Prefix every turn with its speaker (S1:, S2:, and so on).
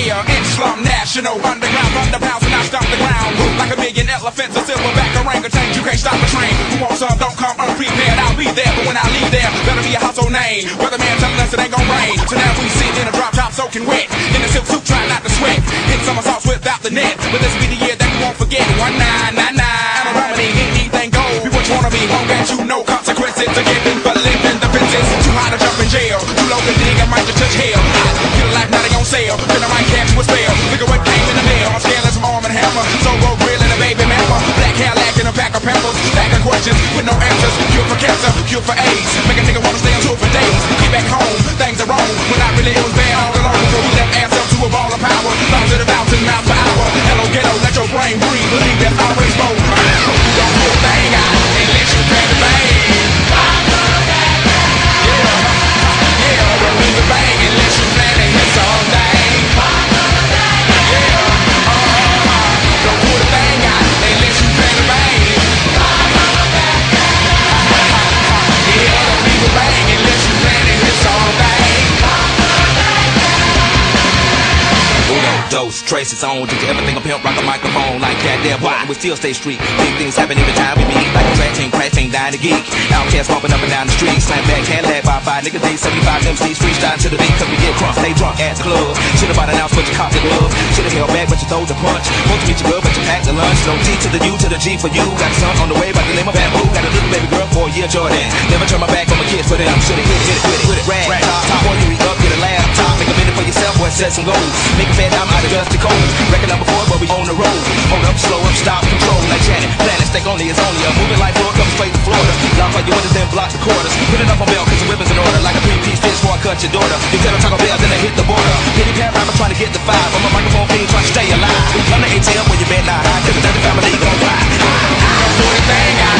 S1: Yeah, in slum national, underground, underground, and I stomp the ground. Like a million elephants, a silverback orangutan, you can't stop the train. Who wants some, don't come unprepared, I'll be there, but when I leave there, better be a household name. Weatherman telling us it ain't gonna rain. So now we sit in a drop top soaking wet, in a silk suit trying not to sweat. Hit somersaults without the net, but this be the year that we won't forget. One nine nine nine,
S2: Dos, traces on. Did you ever think of pimp rock a microphone like that? There, why? We still stay street. Big things happen every time we meet. Like a track team, crash team, dying to geek. Outcast bumping up and down the street. Slam back, lad by five niggas. Day 75 MCs freestyle to the beat. Cause we get crunk, stay drunk at the club. Should've bought an ounce, but you caught the glove. Should've held back, but you throw the punch. Supposed to meet your girl, but you packed the lunch. No T to the U to the G for you. Got a son on the way by the name of Bamboo. Got a little baby girl for a year, Jordan. Never turn my back on my kids for them. Should've hit it, hit it, hit it, hit it. Rag, top, top, boy, you up, and set some goals. make said I'm out of dust to cold. Reckon I'm before, but we on the road. Hold up, slow up, stop, control. Like Janet, planet, stake only is only a moving like floor, coming straight to Florida. Lock on your windows, then block the quarters. Put it up on bail, cause the weapon's in order. Like a three-piece fist before I cut your daughter. You tell them Taco Bell, then I hit the border. Kitty pan rapper trying to get the five. I'm a microphone fiend trying to stay alive. Come to the ATL when you bet not high, cause the dirty family gon' fly. I'm
S1: doing the thing I